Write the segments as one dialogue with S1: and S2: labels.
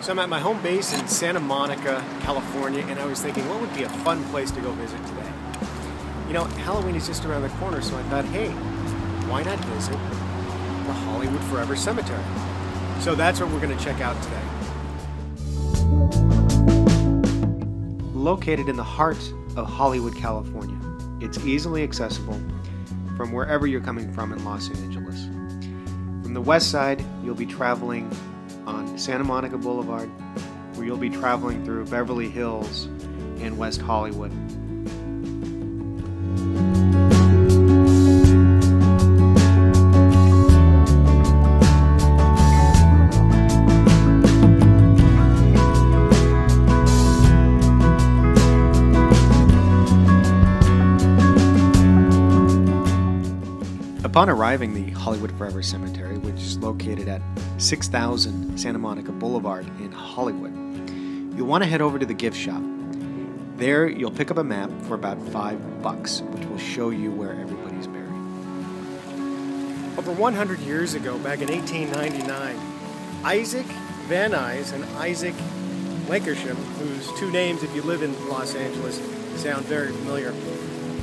S1: So I'm at my home base in Santa Monica, California, and I was thinking, what would be a fun place to go visit today? You know, Halloween is just around the corner, so I thought, hey, why not visit the Hollywood Forever Cemetery? So that's what we're going to check out today. Located in the heart of Hollywood, California, it's easily accessible from wherever you're coming from in Los Angeles. From the west side, you'll be traveling Santa Monica Boulevard, where you'll be traveling through Beverly Hills and West Hollywood. Upon arriving the Hollywood Forever Cemetery, which is located at 6000 Santa Monica Boulevard in Hollywood, you'll want to head over to the gift shop. There, you'll pick up a map for about five bucks, which will show you where everybody's buried. Over 100 years ago, back in 1899, Isaac Van Nuys and Isaac Lankershim, whose two names, if you live in Los Angeles, sound very familiar,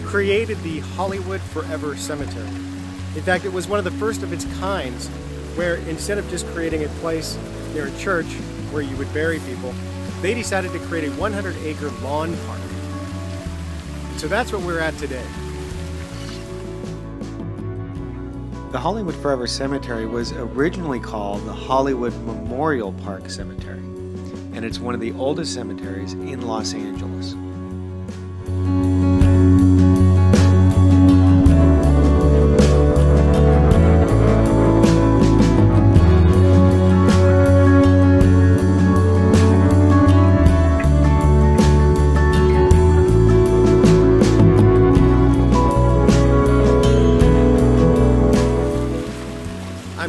S1: created the Hollywood Forever Cemetery. In fact, it was one of the first of its kinds where instead of just creating a place near a church where you would bury people, they decided to create a 100 acre lawn park. So that's what we're at today. The Hollywood Forever Cemetery was originally called the Hollywood Memorial Park Cemetery, and it's one of the oldest cemeteries in Los Angeles.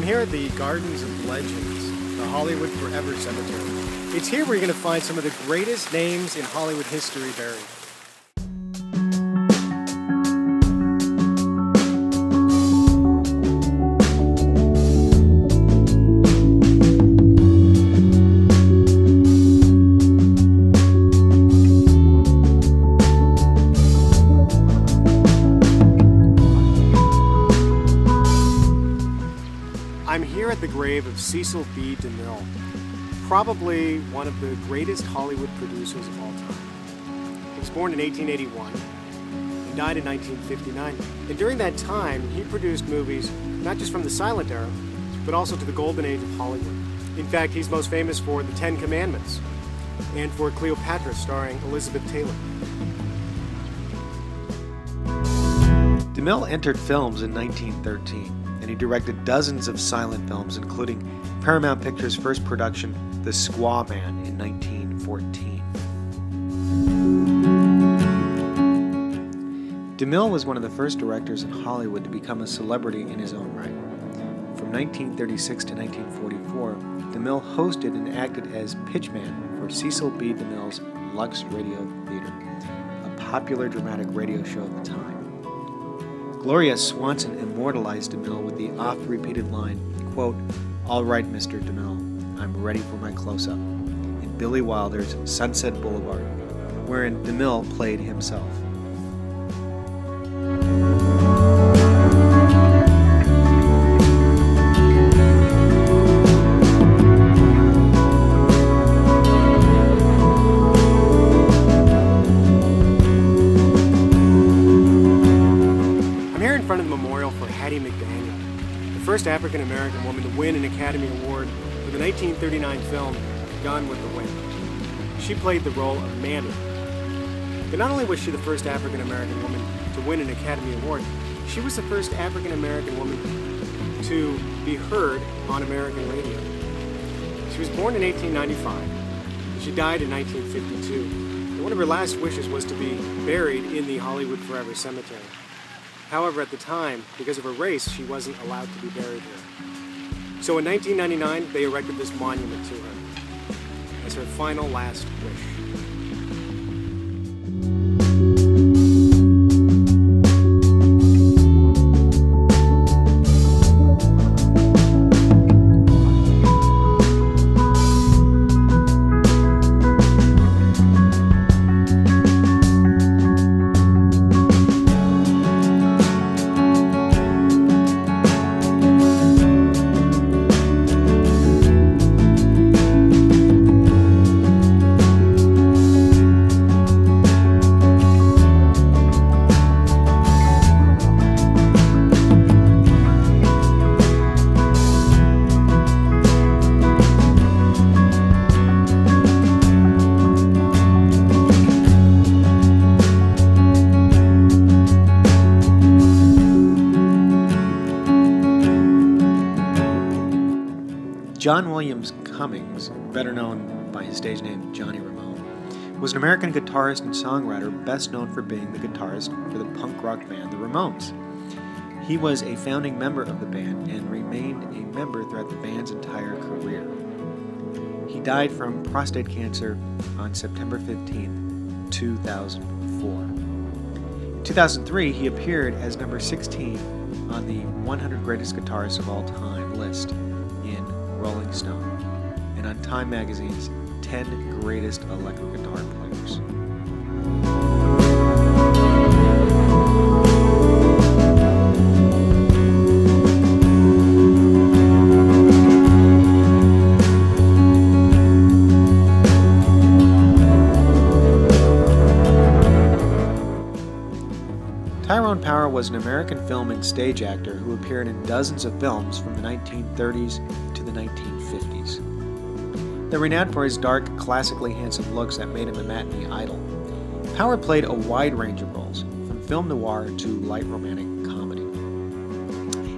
S1: Here at the Gardens of Legends, the Hollywood Forever Cemetery. It's here where you're going to find some of the greatest names in Hollywood history buried. Grave of Cecil B. DeMille, probably one of the greatest Hollywood producers of all time. He was born in 1881 and died in 1959. And during that time, he produced movies not just from the silent era, but also to the golden age of Hollywood. In fact, he's most famous for The Ten Commandments and for Cleopatra, starring Elizabeth Taylor. DeMille entered films in 1913 and he directed dozens of silent films, including Paramount Pictures' first production, The Squaw Man, in 1914. DeMille was one of the first directors in Hollywood to become a celebrity in his own right. From 1936 to 1944, DeMille hosted and acted as pitchman for Cecil B. DeMille's Lux Radio Theater, a popular dramatic radio show at the time. Gloria Swanson immortalized DeMille with the oft-repeated line, quote, All right, Mr. DeMille, I'm ready for my close-up, in Billy Wilder's Sunset Boulevard, wherein DeMille played himself. Win an Academy Award for the 1939 film Gone with the Wind. She played the role of Mammy. But not only was she the first African American woman to win an Academy Award, she was the first African American woman to be heard on American radio. She was born in 1895. She died in 1952. And one of her last wishes was to be buried in the Hollywood Forever Cemetery. However, at the time, because of her race, she wasn't allowed to be buried here. So in 1999, they erected this monument to her as her final last wish. John Williams Cummings, better known by his stage name Johnny Ramone, was an American guitarist and songwriter best known for being the guitarist for the punk rock band The Ramones. He was a founding member of the band and remained a member throughout the band's entire career. He died from prostate cancer on September 15, 2004. In 2003, he appeared as number 16 on the 100 Greatest Guitarists of All Time list Rolling Stone and on Time Magazine's 10 Greatest Electric Guitar Players. Was an American film and stage actor who appeared in dozens of films from the 1930s to the 1950s. Though renowned for his dark, classically handsome looks that made him a matinee idol, Power played a wide range of roles, from film noir to light romantic comedy.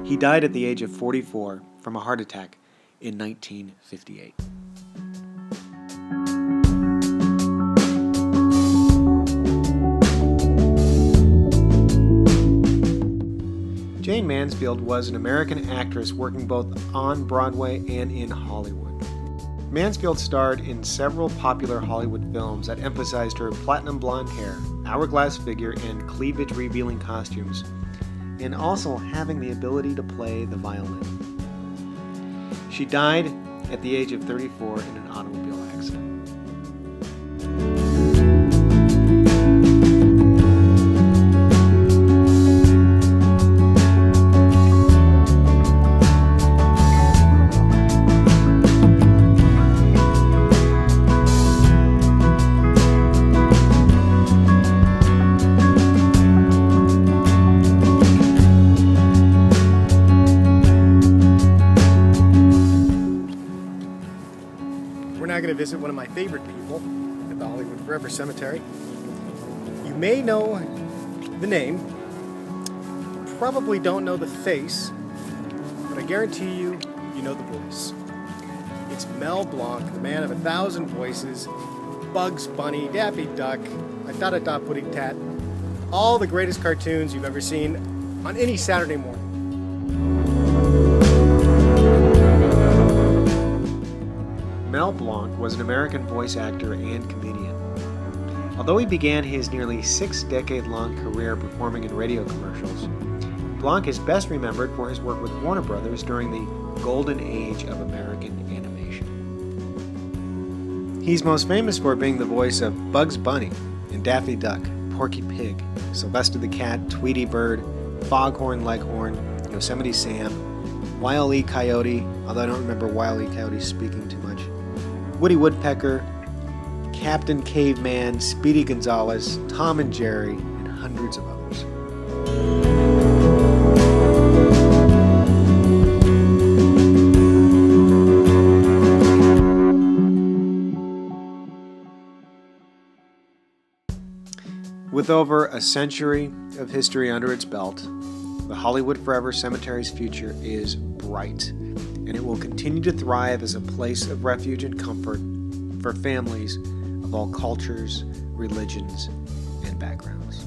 S1: He died at the age of 44 from a heart attack in 1958. Mansfield was an American actress working both on Broadway and in Hollywood. Mansfield starred in several popular Hollywood films that emphasized her platinum blonde hair, hourglass figure, and cleavage revealing costumes, and also having the ability to play the violin. She died at the age of 34 in an automobile accident.
S2: Going to visit one of my favorite people at the Hollywood Forever Cemetery. You may know the name, probably don't know the face, but I guarantee you, you know the voice. It's Mel Blanc, the man of a thousand voices, Bugs Bunny, Daffy Duck, I Dot a Dot Pudding Tat, all the greatest cartoons you've ever seen on any Saturday morning.
S1: Mel Blanc was an American voice actor and comedian. Although he began his nearly six decade long career performing in radio commercials, Blanc is best remembered for his work with Warner Brothers during the golden age of American animation. He's most famous for being the voice of Bugs Bunny and Daffy Duck, Porky Pig, Sylvester the Cat, Tweety Bird, Foghorn Leghorn, Yosemite Sam, Wile E. Coyote, although I don't remember Wile E. Coyote speaking too much, Woody Woodpecker, Captain Caveman, Speedy Gonzales, Tom and Jerry, and hundreds of others. With over a century of history under its belt, the Hollywood Forever Cemetery's future is bright, and it will continue to thrive as a place of refuge and comfort for families of all cultures, religions, and backgrounds.